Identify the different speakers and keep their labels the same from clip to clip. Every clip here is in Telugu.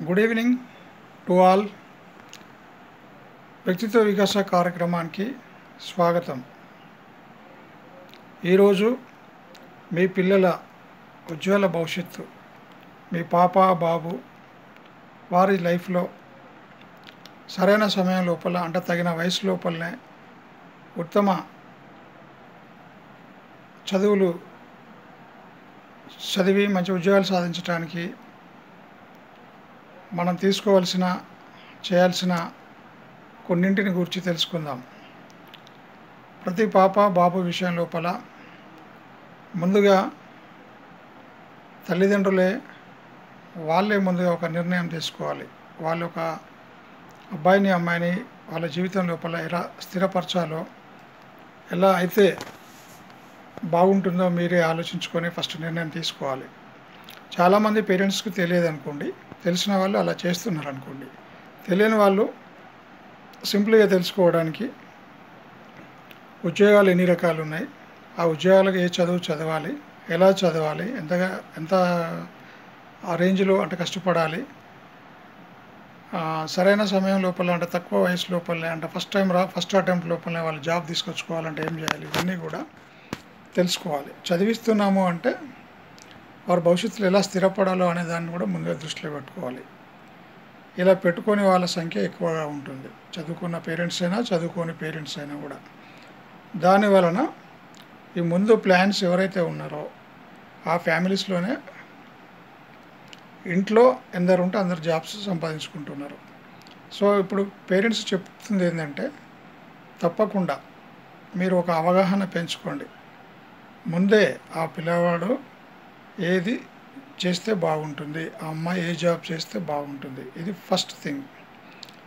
Speaker 1: గుడ్ ఈవినింగ్ టు ఆల్ వ్యక్తిత్వ వికాస కార్యక్రమానికి స్వాగతం ఈరోజు మీ పిల్లల ఉజ్వల భవిష్యత్తు మీ పాప బాబు వారి లైఫ్లో సరైన సమయం లోపల అంటే తగిన వయసు లోపలనే ఉత్తమ చదువులు చదివి మంచి ఉద్యోగాలు సాధించడానికి మనం తీసుకోవాల్సిన చేయాల్సిన కొన్నింటిని గురించి తెలుసుకుందాం. ప్రతి పాప బాబు విషయం లోపల ముందుగా తల్లిదండ్రులే వాళ్ళే ముందుగా ఒక నిర్ణయం తీసుకోవాలి. వాళ్ళ ఒక అబ్బాయిని అమ్మాయిని వాళ్ళ జీవితం లోపల ఎలా స్థిరపరచాలో ఎలా అయితే బాగుంటుందో మీరే ఆలోచించుకొని ఫస్ట్ నిర్ణయం తీసుకోవాలి. చాలామంది పేరెంట్స్కి తెలియదు అనుకోండి తెలిసిన వాళ్ళు అలా చేస్తున్నారు అనుకోండి తెలియని వాళ్ళు సింపుల్గా తెలుసుకోవడానికి ఉద్యోగాలు ఎన్ని రకాలు ఉన్నాయి ఆ ఉద్యోగాలకు ఏ చదువు చదవాలి ఎలా చదవాలి ఎంతగా ఎంత ఆ రేంజ్లో అంటే కష్టపడాలి సరైన సమయం లోపల అంటే తక్కువ వయసు లోపలనే అంటే ఫస్ట్ టైం రా ఫస్ట్ అటెంప్ట్ లోపలనే వాళ్ళు జాబ్ తీసుకొచ్చుకోవాలంటే ఏం చేయాలి? ఇవన్నీ కూడా తెలుసుకోవాలి. చదివిస్తున్నాము అంటే వారి భవిష్యత్తులో ఎలా స్థిరపడాలో అనే దాన్ని కూడా ముందుగా దృష్టిలో పెట్టుకోవాలి. ఇలా పెట్టుకొని వాళ్ళ సంఖ్య ఎక్కువగా ఉంటుంది. చదువుకున్న పేరెంట్స్ అయినా చదువుకోని పేరెంట్స్ అయినా కూడా. దాని వలన ఈ ముందు ప్లాన్స్ ఎవరైతే ఉన్నారో ఆ ఫ్యామిలీస్లోనే ఇంట్లో ఎందరు ఉంటే అందరు జాబ్స్ సంపాదించుకుంటున్నారు. సో ఇప్పుడు పేరెంట్స్ చెప్తుంది ఏంటంటే తప్పకుండా మీరు ఒక అవగాహన పెంచుకోండి. ముందే ఆ పిల్లవాడు ఏది చేస్తే బాగుంటుంది ఆ అమ్మాయి ఏ జాబ్ చేస్తే బాగుంటుంది ఇది ఫస్ట్ థింగ్.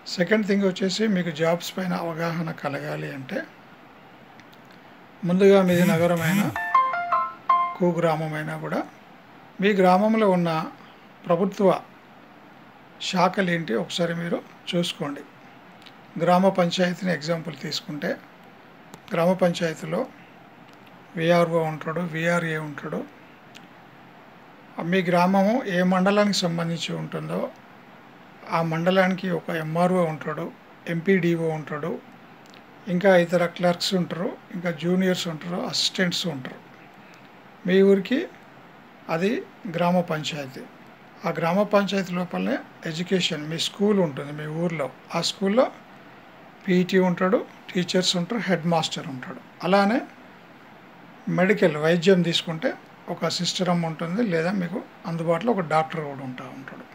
Speaker 1: సెకండ్ థింగ్ వచ్చేసి మీకు జాబ్స్ పైన అవగాహన కలగాలి అంటే ముందుగా మీది నగరమైన కుగ్రామమైనా కూడా మీ గ్రామంలో ఉన్న ప్రభుత్వ శాఖలు ఏంటి ఒకసారి మీరు చూసుకోండి. గ్రామ పంచాయతీని ఎగ్జాంపుల్ తీసుకుంటే గ్రామ పంచాయతీలో విఆర్ఓ ఉంటాడు విఆర్ఏ ఉంటాడు మీ గ్రామము ఏ మండలానికి సంబంధించి ఉంటుందో ఆ మండలానికి ఒక ఎంఆర్ఓ ఉంటాడు ఎంపీడీఓ ఉంటాడు ఇంకా ఇతర క్లర్క్స్ ఉంటారు ఇంకా జూనియర్స్ ఉంటారు అసిస్టెంట్స్ ఉంటారు. మీ ఊరికి అది గ్రామ పంచాయతీ. ఆ గ్రామ పంచాయతీ లోపలనే ఎడ్యుకేషన్ మీ స్కూల్ ఉంటుంది మీ ఊర్లో. ఆ స్కూల్లో పీఈటీ ఉంటాడు టీచర్స్ ఉంటారు హెడ్ మాస్టర్ ఉంటాడు. అలానే మెడికల్ వైద్యం తీసుకుంటే ఒక సిస్టర్ అమ్మ ఉంటుంది లేదా మీకు అందుబాటులో ఒక డాక్టర్ కూడా ఉంటా ఉంటాడు.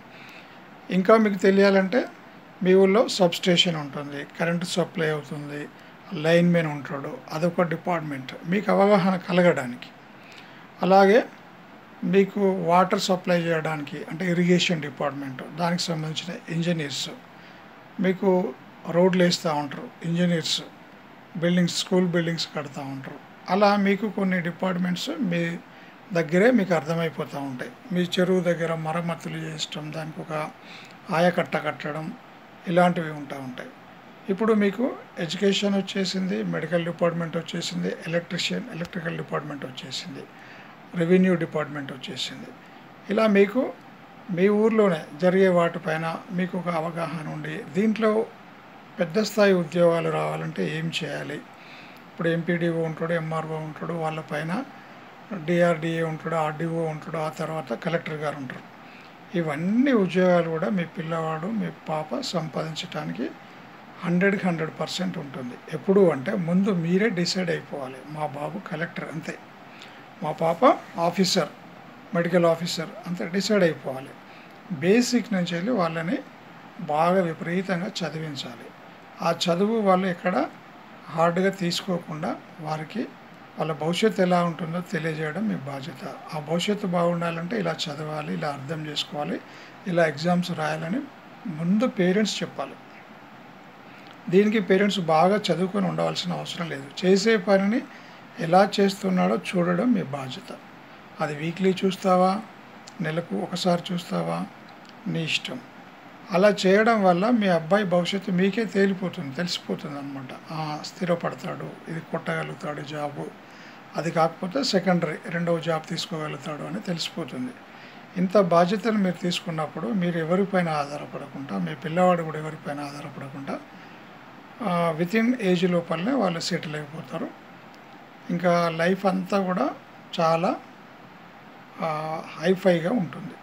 Speaker 1: ఇంకా మీకు తెలియాలంటే మీ ఊళ్ళో సబ్ స్టేషన్ ఉంటుంది కరెంటు సప్లై అవుతుంది లైన్ మెన్ ఉంటాడు అదొక డిపార్ట్మెంట్. మీకు అవగాహన కలగడానికి. అలాగే మీకు వాటర్ సప్లై చేయడానికి అంటే ఇరిగేషన్ డిపార్ట్మెంట్ దానికి సంబంధించిన ఇంజనీర్స్. మీకు రోడ్లు వేస్తూ ఉంటారు ఇంజనీర్స్. బిల్డింగ్స్ స్కూల్ బిల్డింగ్స్ కడతా ఉంటారు. అలా మీకు కొన్ని డిపార్ట్మెంట్స్ మీ దగ్గరే మీకు అర్థమైపోతూ ఉంటాయి. మీ చెరువు దగ్గర మరమ్మతులు చేయడం దానికి ఒక ఆయకట్ట కట్టడం ఇలాంటివి ఉంటా ఉంటాయి. ఇప్పుడు మీకు ఎడ్యుకేషన్ వచ్చేసింది మెడికల్ డిపార్ట్మెంట్ వచ్చేసింది ఎలక్ట్రిషియన్ ఎలక్ట్రికల్ డిపార్ట్మెంట్ వచ్చేసింది రెవెన్యూ డిపార్ట్మెంట్ వచ్చేసింది. ఇలా మీకు మీ ఊర్లోనే జరిగే వాటిపైన మీకు ఒక అవగాహన ఉండి దీంట్లో పెద్ద స్థాయి ఉద్యోగాలు రావాలంటే ఏం చేయాలి? ఇప్పుడు ఎంపీడీఓ ఉంటాడు ఎంఆర్ఓ ఉంటాడు వాళ్ళ పైన డిఆర్డిఏ ఉంటాడు ఆర్డీఓ ఉంటాడు ఆ తర్వాత కలెక్టర్ గారు ఉంటారు. ఇవన్నీ ఉద్యోగాలు కూడా మీ పిల్లవాడు మీ పాప సంపాదించడానికి హండ్రెడ్కి హండ్రెడ్ పర్సెంట్ ఉంటుంది. ఎప్పుడు అంటే ముందు మీరే డిసైడ్ అయిపోవాలి. మా బాబు కలెక్టర్ అంతే. మా పాప ఆఫీసర్ మెడికల్ ఆఫీసర్ అంతే డిసైడ్ అయిపోవాలి. బేసిక్ నుంచి వెళ్ళి వాళ్ళని బాగా విపరీతంగా చదివించాలి. ఆ చదువు వాళ్ళు ఇక్కడ హార్డ్గా తీసుకోకుండా వారికి వాళ్ళ భవిష్యత్తు ఎలా ఉంటుందో తెలియజేయడం మీ బాధ్యత. ఆ భవిష్యత్తు బాగుండాలంటే ఇలా చదవాలి ఇలా అర్థం చేసుకోవాలి ఇలా ఎగ్జామ్స్ రాయాలని ముందు పేరెంట్స్ చెప్పాలి. దీనికి పేరెంట్స్ బాగా చదువుకొని ఉండవలసిన అవసరం లేదు. చేసే పనిని ఎలా చేస్తున్నాడో చూడడం మీ బాధ్యత. అది వీక్లీ చూస్తావా? నెలకు ఒకసారి చూస్తావా? నీ ఇష్టం. అలా చేయడం వల్ల మీ అబ్బాయి భవిష్యత్తు మీకే తేలిపోతుంది తెలిసిపోతుంది అనమాట స్థిరపడతాడు ఇది కొట్టగలుగుతాడు జాబు. అది కాకపోతే సెకండరీ రెండవ జాబ్ తీసుకోగలుగుతాడు అని తెలిసిపోతుంది. ఇంత బాధ్యతలు మీరు తీసుకున్నప్పుడు మీరు ఎవరిపైన ఆధారపడకుండా మీ పిల్లవాడు కూడా ఎవరిపైన ఆధారపడకుండా విత్ ఇన్ ఏజ్ లోపలనే వాళ్ళు సెటిల్ అయిపోతారు. ఇంకా లైఫ్ అంతా కూడా చాలా హైఫైగా ఉంటుంది.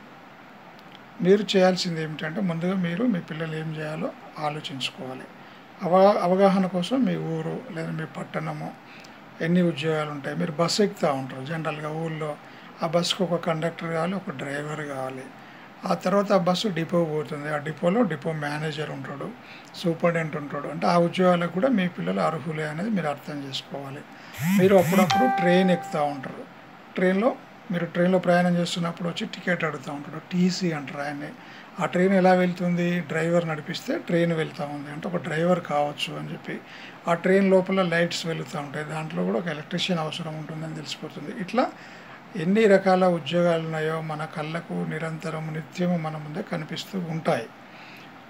Speaker 1: మీరు చేయాల్సింది ఏమిటంటే ముందుగా మీరు మీ పిల్లలు ఏం చేయాలో ఆలోచించుకోవాలి. అవగా అవగాహన కోసం మీ ఊరు లేదా మీ పట్టణము ఎన్ని ఉద్యోగాలు ఉంటాయి? మీరు బస్సు ఎక్కుతూ ఉంటారు జనరల్గా ఊళ్ళో. ఆ బస్సుకు ఒక కండక్టర్ కావాలి ఒక డ్రైవర్ కావాలి. ఆ తర్వాత ఆ బస్సు డిపో పోతుంది. ఆ డిపోలో డిపో మేనేజర్ ఉంటాడు సూపరింటెండెంట్ ఉంటాడు. అంటే ఆ ఉద్యోగాలకు కూడా మీ పిల్లలు అర్హులే అనేది మీరు అర్థం చేసుకోవాలి. మీరు అప్పుడప్పుడు ట్రైన్ ఎక్కుతూ ఉంటారు. ట్రైన్లో మీరు ట్రైన్లో ప్రయాణం చేస్తున్నప్పుడు వచ్చి టికెట్ అడుగుతూ ఉంటాడు. టీసీ అంటారు ఆయన్ని. ఆ ట్రైన్ ఎలా వెళ్తుంది? డ్రైవర్ నడిపిస్తే ట్రైన్ వెళ్తూ ఉంది. అంటే ఒక డ్రైవర్ కావచ్చు అని చెప్పి. ఆ ట్రైన్ లోపల లైట్స్ వెళుతూ ఉంటాయి. దాంట్లో కూడా ఒక ఎలక్ట్రీషియన్ అవసరం ఉంటుందని తెలిసిపోతుంది. ఇట్లా ఎన్ని రకాల ఉద్యోగాలు ఉన్నాయో మన కళ్ళకు నిరంతరం నిత్యము మన ముందే కనిపిస్తూ ఉంటాయి.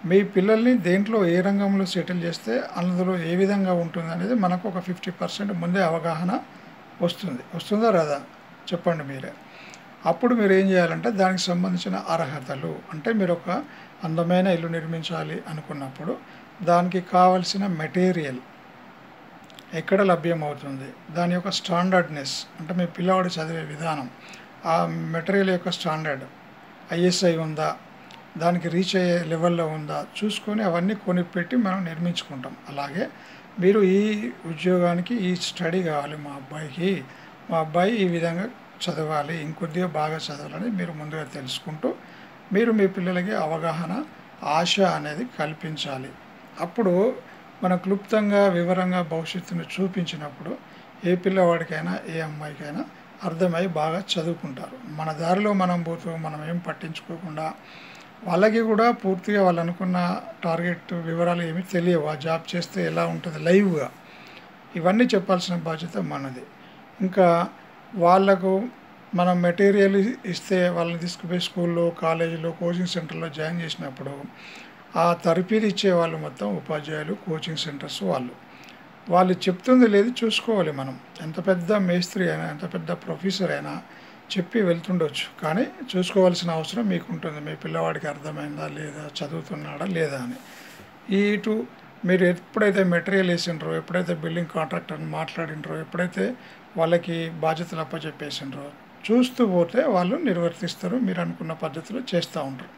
Speaker 1: మీ పిల్లల్ని దేంట్లో ఏ రంగంలో సెటిల్ చేస్తే అందులో ఏ విధంగా ఉంటుంది అనేది మనకు ఒక ఫిఫ్టీ పర్సెంట్ ముందే అవగాహన వస్తుంది. వస్తుందా రాదా? చెప్పండి మీరే. అప్పుడు మీరు ఏం చేయాలంటే దానికి సంబంధించిన అర్హతలు అంటే మీరు ఒక అందమైన ఇల్లు నిర్మించాలి అనుకున్నప్పుడు దానికి కావలసిన మెటీరియల్ ఎక్కడ లభ్యమవుతుంది దాని యొక్క స్టాండర్డ్నెస్ అంటే మీ పిల్లవాడు చదివే విధానం ఆ మెటీరియల్ యొక్క స్టాండర్డ్ ఐఎస్ఐ ఉందా దానికి రీచ్ అయ్యే లెవెల్లో ఉందా చూసుకొని అవన్నీ కొనిపెట్టి మనం నిర్మించుకుంటాం. అలాగే మీరు ఈ ఉద్యోగానికి ఈ స్టడీ కావాలి మా అబ్బాయికి మా అబ్బాయి ఈ విధంగా చదవాలి. ఇంకొద్దిగా బాగా చదవాలని మీరు ముందుగా తెలుసుకుంటూ మీరు మీ పిల్లలకి అవగాహన ఆశ అనేది కల్పించాలి. అప్పుడు మనం క్లుప్తంగా వివరంగా భవిష్యత్తును చూపించినప్పుడు ఏ పిల్లవాడికైనా ఏ అమ్మాయికైనా అర్థమై బాగా చదువుకుంటారు. మన దారిలో మనం పోతూ మనం ఏం పట్టించుకోకుండా వాళ్ళకి కూడా పూర్తిగా వాళ్ళు అనుకున్న టార్గెట్ వివరాలు ఏమి తెలియవు. ఆ జాబ్ చేస్తే ఎలా ఉంటుంది? లైవ్గా. ఇవన్నీ చెప్పాల్సిన బాధ్యత మనది. ఇంకా వాళ్ళకు మనం మెటీరియల్ ఇస్తే వాళ్ళని తీసుకుపోయి స్కూల్లో కాలేజీలో కోచింగ్ సెంటర్లో జాయిన్ చేసినప్పుడు ఆ తరపీలు ఇచ్చే వాళ్ళు మొత్తం ఉపాధ్యాయులు కోచింగ్ సెంటర్స్ వాళ్ళు. వాళ్ళు చెప్తుంది లేదు చూసుకోవాలి మనం. ఎంత పెద్ద మేస్త్రి అయినా ఎంత పెద్ద ప్రొఫెసర్ అయినా చెప్పి వెళ్తుండొచ్చు. కానీ చూసుకోవాల్సిన అవసరం మీకు ఉంటుంది మీ పిల్లవాడికి అర్థమైందా లేదా చదువుతున్నాడా లేదా అని. ఇటు మీరు ఎప్పుడైతే మెటీరియల్ వేసిండ్రో ఎప్పుడైతే బిల్డింగ్ కాంట్రాక్టర్ని మాట్లాడినరో ఎప్పుడైతే వాళ్ళకి బాధ్యతలు అప్పచెప్పేసిండ్రు. చూస్తూ పోతే వాళ్ళు నిర్వర్తిస్తారు మీరు అనుకున్న పద్ధతిలో చేస్తూ ఉంటారు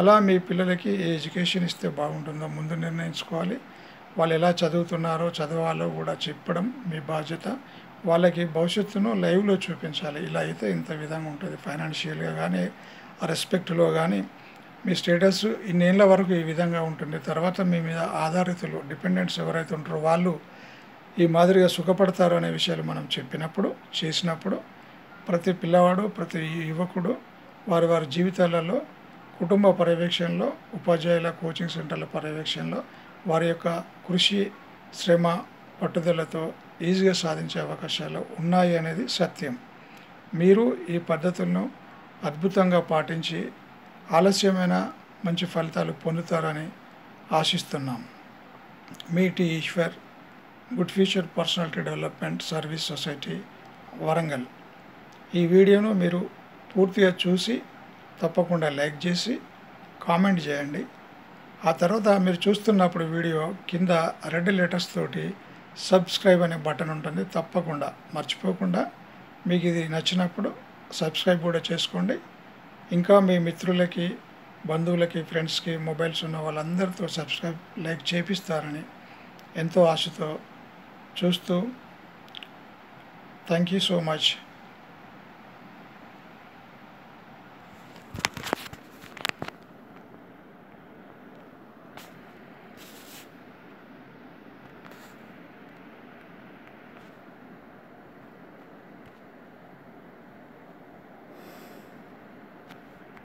Speaker 1: అలా మీ పిల్లలకి ఏ ఎడ్యుకేషన్ ఇస్తే బాగుంటుందో ముందు నిర్ణయించుకోవాలి. వాళ్ళు ఎలా చదువుతున్నారో చదవాలో కూడా చెప్పడం మీ బాధ్యత. వాళ్ళకి భవిష్యత్తును లైవ్లో చూపించాలి. ఇలా అయితే ఇంత విధంగా ఉంటుంది. ఫైనాన్షియల్గా కానీ రెస్పెక్ట్లో కానీ మీ స్టేటస్ ఇన్నేళ్ళ వరకు ఈ విధంగా ఉంటుంది. తర్వాత మీ మీద ఆధారితులు డిపెండెంట్స్ ఎవరైతే ఉంటారో వాళ్ళు ఈ మాదిరిగా సుఖపడతారు అనే విషయాలు మనం చెప్పినప్పుడు చేసినప్పుడు ప్రతి పిల్లవాడు ప్రతి యువకుడు వారి వారి జీవితాలలో కుటుంబ పర్యవేక్షణలో ఉపాధ్యాయుల కోచింగ్ సెంటర్ల పర్యవేక్షణలో వారి యొక్క కృషి శ్రమ పట్టుదలతో ఈజీగా సాధించే అవకాశాలు ఉన్నాయి అనేది సత్యం. మీరు ఈ పద్ధతులను అద్భుతంగా పాటించి ఆలస్యమైన మంచి ఫలితాలు పొందుతారని ఆశిస్తున్నాం. మీ T Eshwar good future personality development service society Warangal. ఈ వీడియోను మీరు పూర్తిగా చూసి తప్పకుండా లైక్ చేసి కామెంట్ చేయండి. ఆ తర్వాత మీరు చూస్తున్నప్పుడు వీడియో కింద రెడ్ లెటర్స్ తోటి సబ్స్క్రైబ్ అనే బటన్ ఉంటుంది. తప్పకుండా మర్చిపోకుండా మీకు ఇది నచ్చినప్పుడు సబ్స్క్రైబ్ కూడా చేసుకోండి. ఇంకా మీ మిత్రులకి బంధువులకి ఫ్రెండ్స్కి మొబైల్స్ ఉన్న వాళ్ళందరితో సబ్స్క్రైబ్ లైక్ చేపిస్తారని ఎంతో ఆశతో చూస్తూ థ్యాంక్ యూ సో మచ్